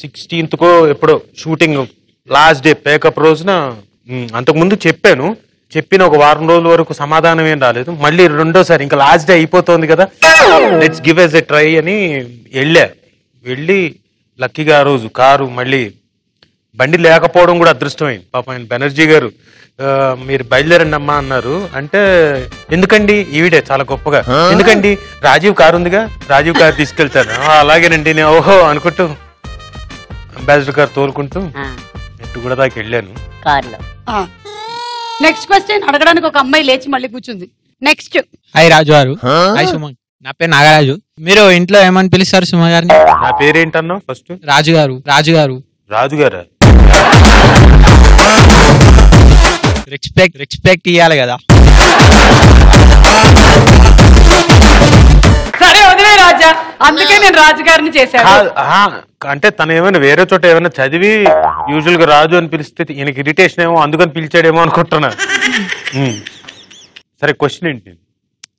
సిక్స్టీన్త్ కో ఎప్పుడో షూటింగ్ లాస్ట్ డే పేకప్ రోజున అంతకుముందు చెప్పాను. చెప్పిన ఒక వారం రోజుల వరకు సమాధానం ఏం రాలేదు. మళ్ళీ రెండోసారి ఇంకా లాస్ట్ డే అయిపోతుంది కదా let's give us a try అని వెళ్ళా. వెళ్ళి లక్కీగా ఆ రోజు కారు మళ్ళీ బండి లేకపోవడం కూడా అదృష్టమైంది. పాప ఆయన బెనర్జీ గారు మీరు బయలుదేరండి అమ్మా అన్నారు. అంటే ఎందుకండి? ఈవిడే చాలా గొప్పగా. ఎందుకండి? రాజీవ్ కారు ఉందిగా రాజీవ్ కారు తీసుకెళ్తాను "ఆ, అలాగేనండి నేను ఓహో అనుకుంటూ అంబాసిడర్ కారు తోలుకుంటూ ఎట్టు కూడా దాకా వెళ్ళాను. కార్లో. నెక్స్ట్ క్వశ్చన్ అడగడానికి ఒక అమ్మాయి లేచి మళ్ళీ కూర్చుంది. నెక్స్ట్ హాయ్ రాజు గారు హాయ్ సుమ. నా పేరు నాగరాజు. మీరు ఇంట్లో ఏమని పిలుస్తారు సుమ గారిని? నా పేరేంటన్నావు ఫస్ట్ రాజు గారు రాజు గారు రాజు గారా రెస్పెక్ట్ రెస్పెక్ట్ ఇవ్వాలి కదా. రాజా? అందుకే నేను రాజుగారిని చేశాను. అంటే తను ఏమైనా వేరే చోట ఏమైనా చదివి యూజువల్గా రాజు అని పిలిస్తే ఈయనకి ఇరిటేషన్ ఏమో అందుకని పిలిచాడేమో అనుకుంటున్నా. సరే క్వశ్చన్ ఏంటి?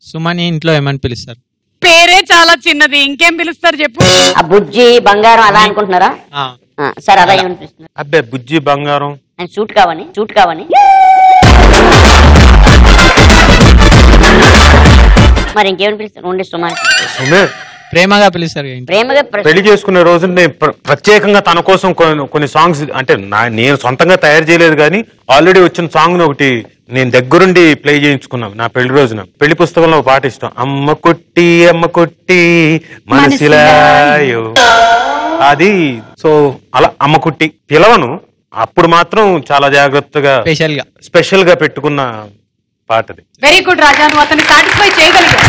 సుమని ఇంట్లో ఏమని పిలుస్తారు? పేరే చాలా చిన్నది ఇంకేం పిలుస్తారు చెప్పు. ఆ బుజ్జి బంగారం అలా అనుకుంటున్నారా? సరే అలా ఏమనిపిస్తుంది అబ్బే బుజ్జి బంగారం. సూట్ కావని సూట్ కావని. మరి ఇంకేమని పిలుస్తారు? ఉండి సుమారు సుమే ప్రేమగా పిలుస్తారు? ప్రేమగా ప్ర- పెళ్ళి చేసుకునే రోజు నేను ప్ర- ప్రత్యేకంగా తన కోసం కొన్ని కొన్ని సాంగ్స్ అంటే నా నేను సొంతంగా తయారు చేయలేదు కానీ ఆల్రెడీ వచ్చిన సాంగ్ ఒకటి నేను దగ్గరుండి ప్లే చేయించుకున్నాను నా పెళ్ళి రోజున. పెళ్ళి పుస్తకంలో ఒక పాట ఇష్టం. అమ్మ కొట్టి అమ్మ కొట్టి మనసిలాయో. అది సో అలా అమ్మ కుట్టి పిలవను. అప్పుడు మాత్రం చాలా జాగ్రత్తగా స్పెషల్గా. స్పెషల్గా పెట్టుకున్న పాటది. వెరీ గుడ్ రాజా నువ్వు అతన్ని సాటిస్ఫై చేయగలిగావు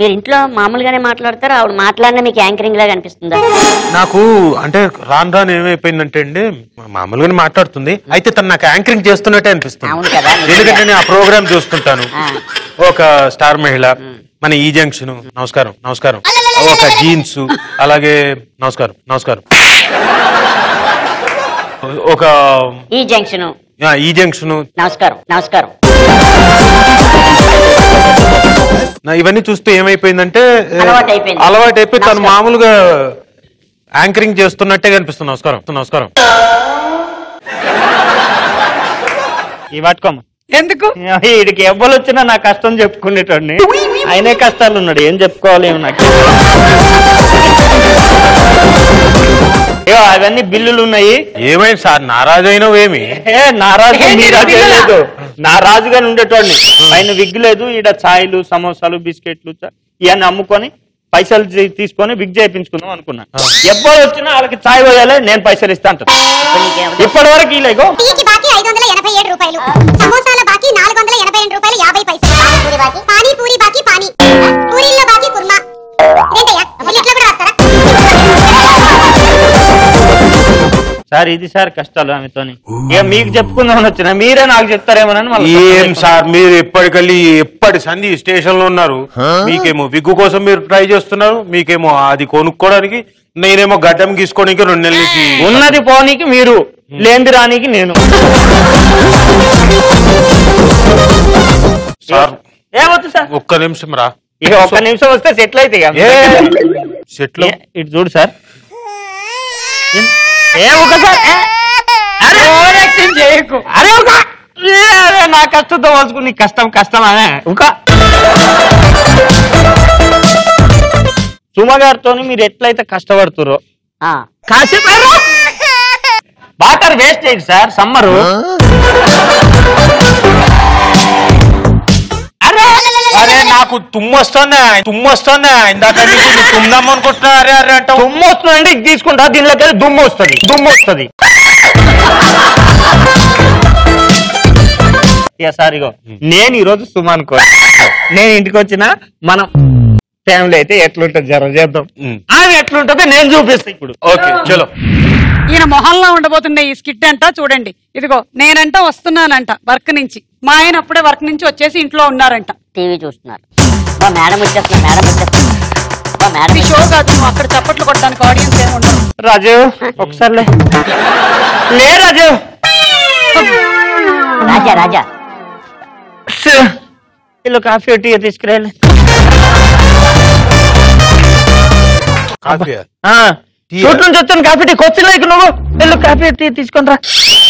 మీరు ఇంట్లో మామూలుగానే మాట్లాడతారు? ఆవిడ మాట్లాడినా మీకు యాంకరింగ్ లాగా అనిపిస్తుందా? నాకు అంటే రాను రాను ఏమైపోయిందంటే అండి మామూలుగానే మాట్లాడుతుంది. అయితే తను నాకు యాంకరింగ్ చేస్తున్నట్టే అనిపిస్తుంది. అవును కదా, నిజంగా. ఎందుకంటే నేను ఆ ప్రోగ్రామ్ చూస్తుంటాను. ఒక స్టార్ మహిళ మన ఈ జంక్షన్ నమస్కారం నమస్కారం. ఒక జీన్స్ అలాగే నమస్కారం నమస్కారం. ఒక ఈ జంక్షన్. ఆ, ఈ జంక్షన్. నమస్కారం నమస్కారం. నా ఇవన్నీ చూస్తే ఏమైపోయిందంటే అలవాటైపోయింది. అలవాటు అయిపోయి తను నమస్కారం. మామూలుగా యాంకరింగ్ చేస్తున్నట్టే కనిపిస్తుంది. నమస్కారం నమస్కారం. ఈ పట్టుకోమ్మ ఎందుకు? వీడికి ఎవ్వరు వచ్చినా నా కష్టం చెప్పుకునేటోడిని. ఆయనే కష్టాలు ఉన్నాడు. ఏం చెప్పుకోవాలి ఏమో నాకు? ఏవో అవన్నీ బిల్లులు ఉన్నాయి ఏమైంది సార్? నారాజు అయినావు ఏమి? ఏ నారాజు ఏంటి మీరాజు బిల్లులా? లేదు నా రాజుగానే ఉండేటోడిని. ఆయన విగ్ లేదు ఈడ ఛాయలు సమోసాలు బిస్కెట్లు చ- ఇవన్నీ అమ్ముకొని పైసలు తీసుకొని విగ్ చేయించుకుందాం అనుకున్నా. ఎవ్వరు వచ్చినా వాళ్ళకి ఛాయ్ పోయాలి నేను పైసలు ఇస్తా అంటాను ఇప్పటి వరకు ఇలాగో టీకి బాకీ ఐదు వందల ఎనభై ఏడు రూపాయలు. సమోసాల బాకీ నాలుగు వందల ఎనభై రెండు రూపాయలు యాభై పైసలు. పానీపూరి బాకీ? పానీపూరి బాకీ పానీ. పూరీల్లో బాకీ కుర్మా. ఏంటయ్యా? మీరు ఇట్లా కూడా రాస్తారా సార్ ఇది సార్ కష్టాలు ఆమెతోని. ఇక మీకు చెప్పుకుందామని వచ్చిన మీరే నాకు చెప్తారేమోనని మళ్ళీ ఏం సార్ మీరు ఎప్పటికెళ్ళి ఎప్పటి సంధి స్టేషన్లో ఉన్నారు? మీకేమో విగ్గు కోసం మీరు ట్రై చేస్తున్నారు? మీకేమో అది కొనుక్కోవడానికి నేనేమో గడ్డం గీసుకోవడానికి రెండు నెలల నుంచి ఉన్నది పోనీకి మీరు లేనిది రానికి నేను. సార్ ఏమవుతుంది సార్. ఒక్క నిమిషం రా. ఇక ఒక్క నిమిషం వస్తే సెటిల్ అయితే సెట్లు ఇటు చూడు సార్. ఏం- ఒకసారి ఏ, అరే ఓవరాక్షన్ చేయకు? అరే ఒక. ఏ, అరే నా కష్టంతో పోల్చుకుని నీకు కష్టం కష్టం అనే ఒక. సుమ గారితో మీరు ఎట్లయితే కష్టపడుతుర్రో ఆ, కాసేపు వాటర్ వేస్ట్ అయ్యింది సార్ సమ్మరు. నాకు తుమ్ము వస్తుందా తుమ్ము వస్తుందా ఇందాక నుంచి నువ్వు తుమ్ముదాం అనుకుంటున్నా అరే అరే దుమ్ము వస్తుందండి ఇది తీసుకుంటా దీనిలోకి వెళ్ళి దుమ్ము వస్తుంది దుమ్ము వస్తుంది ఇక సార్ ఇగో నేను ఈరోజు సుమాన్ కో నేను ఇంటికి వచ్చిన మనం ఫ్యామిలీ అయితే ఎట్లుంటుంది జర చేద్దాం. ఆమె ఎట్లుంటుందో నేను చూపిస్తా ఇప్పుడు. ఓకే చలో. ఈయన మొహంలో ఉండబోతున్న ఈ స్కిట్ అంట చూడండి. ఇదిగో నేనంట వస్తున్నానంట వర్క్ నుంచి. మా ఆయన అప్పుడే వర్క్ నుంచి వచ్చేసి ఇంట్లో ఉన్నారంట. టీవీ చూస్తున్నారు. మేడం వచ్చేస్తున్నారు మేడం వచ్చేస్తున్నారు మేడం ఇది షో కాదు నువ్వు అక్కడ చప్పట్లు కొట్టడానికి ఆడియన్స్ ఏమి ఉండరు రాజు ఒకసారి లే. లే రాజు. రాజా రాజా. ఇల్లు కాఫీ టీ తీసుకురాలి. Coffee tea? చూడు నుంచి వచ్చాను కాఫీ టీ. కొచ్చిన లేకు నువ్వు. వెళ్ళు కాఫీ టీ తీసుకొని రా.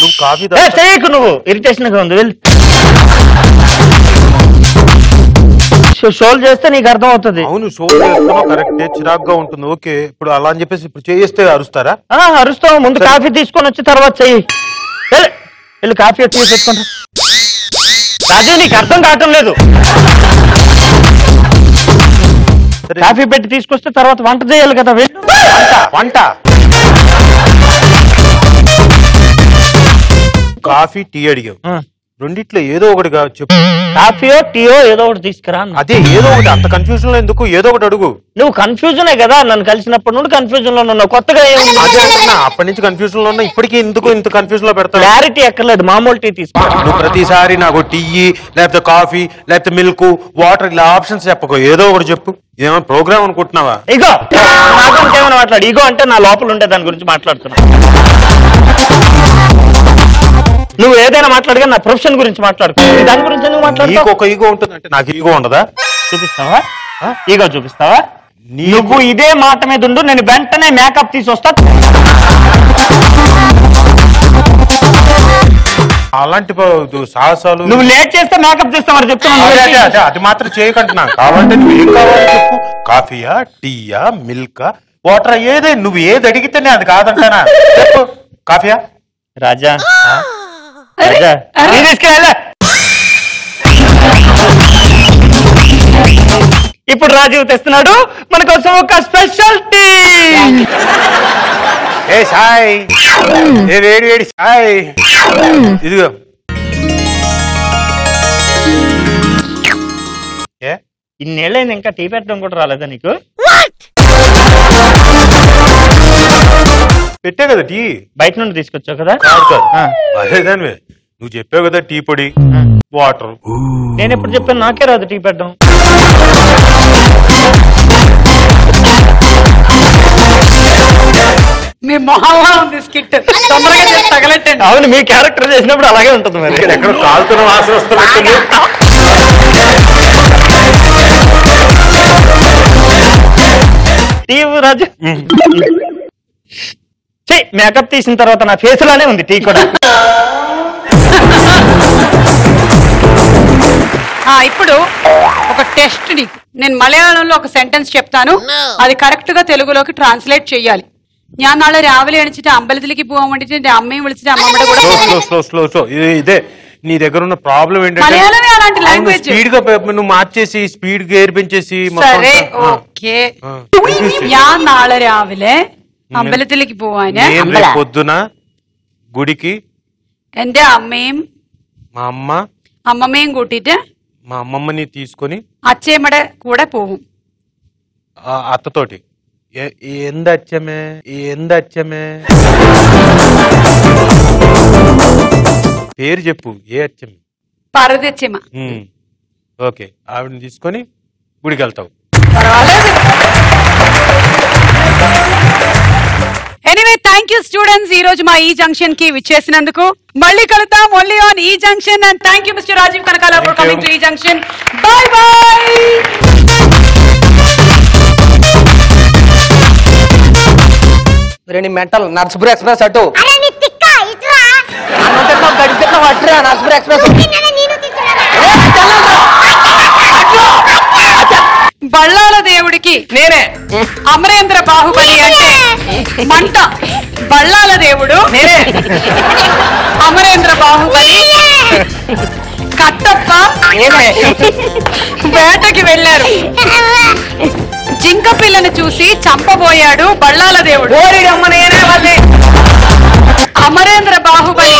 నువ్వు కాఫీ చేయకు నువ్వు. ఇరిటేషన్గా ఉంది వెళ్ళి. షోల్ చేస్తే నీకు అర్థం అవుతుంది అవును షో చేస్తున్నావు కరెక్టే చిరాగ్గా ఉంటుంది. ఓకే ఇప్పుడు అలా అని చెప్పేసి ఇప్పుడు చేస్తే అరుస్తారా? అరుస్తావు ముందు కాఫీ తీసుకొని వచ్చి తర్వాత చెయ్యి. వెళ్ళు కాఫీ టీ పెట్టుకుంటా రాజు నీకు అర్థం కావటం లేదు. కాఫీ పెట్టి తీసుకొస్తే తర్వాత వంట చేయాలి కదా వెళ్ళు వంట. కాఫీ టీ అడిగావు. ఆ. రెండిట్లో ఏదో ఒకటి చెప్పు. కాఫీయో టీయో ఏదో ఒకటి తీసుకురా అన్న. అదే ఏదో ఒకటి అంత కన్ఫ్యూజన్లో ఎందుకు? ఏదో ఒకటి అడుగు. నువ్వు కన్ఫ్యూజనే కదా నన్ను కలిసినప్పటి నుండి కన్ఫ్యూజన్లో ఉన్నావు. కొత్తగా ఏముంది అదే అంటున్నా అప్పటి నుంచి కన్ఫ్యూజన్లో ఉన్నా ఇప్పటికీ ఎందుకు ఇంత కన్ఫ్యూజన్లో పెడతావు? క్లారిటీ ఎక్కర్లేదు మామూలు టీ తీసుకో. నువ్వు ప్రతిసారి నాకు టీ లేకపోతే కాఫీ లేకపోతే మిల్క్ వాటర్ ఇలా ఆప్షన్స్ చెప్పకు. ఏదో ఒకటి చెప్పు. ఏమైనా ప్రోగ్రామ్ అనుకుంటున్నావా? ఇగో నాతో ఏమైనా మాట్లాడు. ఇగో అంటే నా లోపల ఉండే దాని గురించి మాట్లాడుతున్నా. నువ్వు ఏదైనా మాట్లాడగా నా ప్రొఫెషన్ గురించి మాట్లాడుకో దాని గురించి ఎందుకు నీకు మాట్లాడుతావు ఒక ఈగో ఉంటుంది అంటే నాకు ఈగో ఉండదా? చూపిస్తావా? ఇగో చూపిస్తావా? నువ్వు ఇదే మాట మీద ఉండు నేను వెంటనే మేకప్ తీసి వస్తా అలాంటి ప- సాహసాలు నువ్వు లేట్ చేస్తే మేకప్ చేస్తామని చెప్తున్నాను అదే, అదే, అదే, అది మాత్రం చేయకంటున్నా కావాలంటే నువ్వు ఏం కావాలో చెప్పు? కాఫీయా టీయా మిల్కా వాటర్ ఏదే నువ్వు ఏది అడిగితేనే అది కాదంటానా? చెప్పు. కాఫీయా? రాజా తీసుకెళ్ళా. ఇప్పుడు రాజీవ్ తెస్తున్నాడు. మన కోసం ఒక స్పెషల్ టీ ఏ సాయ్. ఏ వేడి వేడి సాయ్. ఇదిగో. ఏ? ఇన్నేళ్ళైంది ఇంకా టీ పెట్టడం కూడా రాలేదా నీకు? పెట్టే కదా టీ బయట నుండి తీసుకొచ్చావు కదా. అదేదానివే నువ్వు చెప్పావు కదా టీ పొడి వాటర్. నేను ఎప్పుడు చెప్పాను నాకే రాదు టీ పెట్టడం మీ మొహంలో ఉంది స్కిట్. తొందరగా చేసి తగలెట్టండి. అవును మీ క్యారెక్టర్ చేసినప్పుడు అలాగే ఉంటుంది మరి. ఇక్కడ ఎక్కడ కాలుతున్న వాసన వస్తున్నట్టుంది టీ ఇవ్వు రాజు. ఛీ, మేకప్ తీసిన తర్వాత నా ఫేస్లోనే ఉంది టీ కూడా. ఇప్పుడు ఒక టెస్ట్ నీకు నేను మలయాళంలో ఒక సెంటెన్స్ చెప్తాను అది కరెక్ట్ గా తెలుగులోకి ట్రాన్స్లేట్ చెయ్యాలి ഞാൻ നാളെ രാവിലെ എണിച്ചിട്ട് അമ്പലത്തിലേക്ക് പോകാൻ വേണ്ടിട്ട് എന്റെ അമ്മയും വിളിച്ചിട്ട് അമ്മമ്മയുടെ കൂടെ స్లో പോകുന്നു. స్లో స్లో స్లో ఇది ఇదే నీ దగ్గర ఉన్న ప్రాబ్లం ఏంటంటే మలయాళమే అలాంటి లాంగ్వేజ్ స్పీడ్ గా పె- నువ్వు మార్చేసి స్పీడ్ గేర్ పెంచేసి మొత్తం సరే అంతా, ఆ, ఓకే ఆ, confuse చేయి. ഞാൻ നാളെ രാവിലെ അമ്പലത്തിലേക്ക് പോവാന് నేను రేపు పొద్దున గుడికి എന്റെ അമ്മയും మా అమ్మ അമ്മമ്മയും കൂട്ടിയിട്ട് మా అమ్మమ్మని తీసుకొని അച്ഛയമ്മയുടെ കൂടെ പോകും ఆ అత్తతోటి ఎ- ఎందచ్చమే ఎందచ్చమే పేరు చెప్పు ఏ అచ్చమే పార్వతి అచ్చమ్మ ఉమ్, ఓకే ఆవిడని తీసుకొని గుడికి వెళ్తావు ఎనీవే థ్యాంక్ యూ స్టూడెంట్స్ ఈ రోజు మా ఈ జంక్షన్కి విచ్చేసినందుకు. మళ్ళీ కలుద్దాం ఓన్లీ ఆన్ ఈ junction and thank you mister Rajiv Kanakala for. Coming to ఈ జంక్షన్. బాయ్ బాయ్ రెండు మెంటల్ నర్సపురి ఎక్స్ప్రెస్ అటు. అరే నీ తిక్క ఇట్రా అన్నం తిన్నాం గడి తిన్నాం అట్రా నర్సపురి ఎక్స్ప్రెస్. బళ్ళాల దేవుడికి నేనే. అమరేంద్ర బాహుబలి అంటే మంట. బళ్ళాల దేవుడు. అమరేంద్ర బాహుబలి. కట్టప్ప. వేటకి వెళ్ళారు. జింక పిల్లని చూసి చంపబోయాడు బళ్ళాల దేవుడు. అమరేంద్ర బాహుబలి.